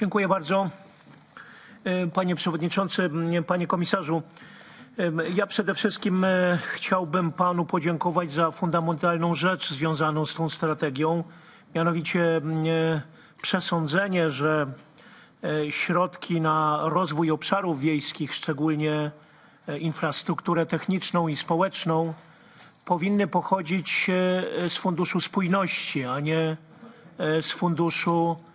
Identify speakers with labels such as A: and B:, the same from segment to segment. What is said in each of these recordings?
A: Dziękuję bardzo. E, Panie Przewodniczący, Panie Komisarzu, em, ja przede wszystkim e, chciałbym Panu podziękować za fundamentalną rzecz związaną z tą strategią, mianowicie e, przesądzenie, że e, środki na rozwój obszarów wiejskich, szczególnie e, infrastrukturę techniczną i społeczną, powinny pochodzić e, z Funduszu Spójności, a nie e, z Funduszu e,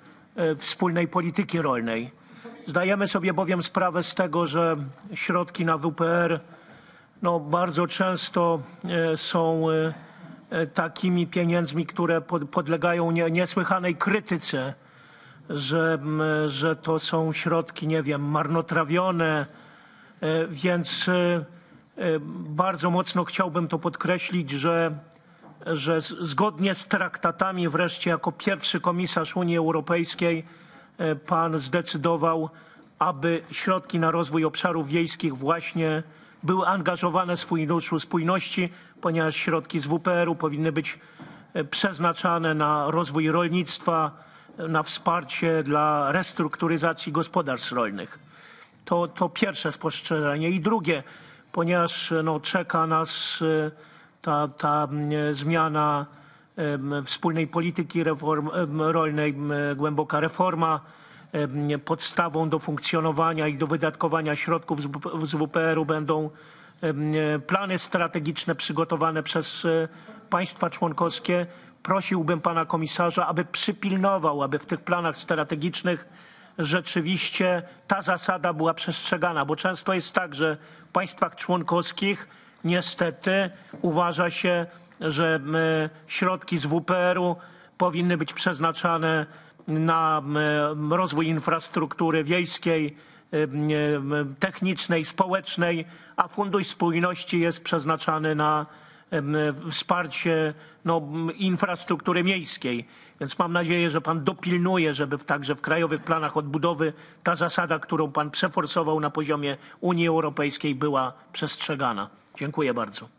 A: Wspólnej Polityki Rolnej. Zdajemy sobie bowiem sprawę z tego, że środki na WPR no, bardzo często e, są e, e, takimi pieniędzmi, które pod- podlegają nie- niesłychanej krytyce, że, że to są środki, nie wiem, marnotrawione, E, Więc e, e, bardzo mocno chciałbym to podkreślić, że, że z- zgodnie z traktatami wreszcie jako pierwszy komisarz Unii Europejskiej e, pan zdecydował, aby środki na rozwój obszarów wiejskich właśnie były angażowane w Funduszu Spójności, ponieważ środki z WPR-u powinny być e, przeznaczane na rozwój rolnictwa, e, na wsparcie dla restrukturyzacji gospodarstw rolnych. To, to pierwsze spostrzeżenie. I drugie, ponieważ no, czeka nas ta, ta m, zmiana wspólnej polityki reform, rolnej, głęboka reforma, podstawą do funkcjonowania i do wydatkowania środków z WPR-u będą plany strategiczne przygotowane przez e, państwa członkowskie. Prosiłbym pana komisarza, aby przypilnował, aby w tych planach strategicznych rzeczywiście ta zasada była przestrzegana, bo często jest tak, że w państwach członkowskich niestety uważa się, że środki z WPR-u powinny być przeznaczane na rozwój infrastruktury wiejskiej, technicznej, społecznej, a Fundusz Spójności jest przeznaczany na wsparcie no, infrastruktury miejskiej. Więc mam nadzieję, że Pan dopilnuje, żeby w, także w krajowych planach odbudowy ta zasada, którą Pan przeforsował na poziomie Unii Europejskiej była przestrzegana. Dziękuję bardzo.